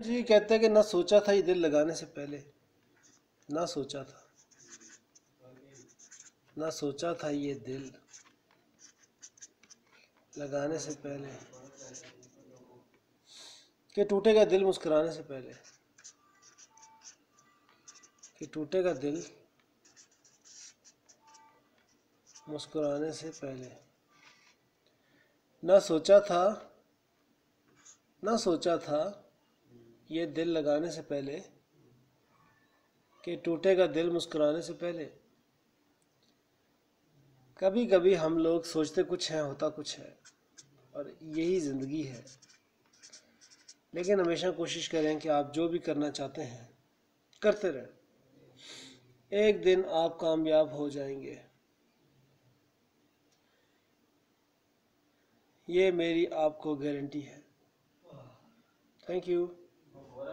जी, कहते हैं कि ना सोचा था ये दिल लगाने से पहले। ना सोचा था। ना सोचा था ये दिल लगाने से पहले। कि टूटेगा दिल मुस्कुराने से पहले। कि टूटेगा दिल मुस्कुराने से पहले। ना सोचा था, ना सोचा था ये दिल लगाने से पहले कि टूटेगा दिल मुस्कुराने से पहले। कभी कभी हम लोग सोचते कुछ हैं, होता कुछ है, और यही ज़िंदगी है। लेकिन हमेशा कोशिश करें कि आप जो भी करना चाहते हैं, करते रहें। एक दिन आप कामयाब हो जाएँगे। ये मेरी आपको गारंटी है। Thank you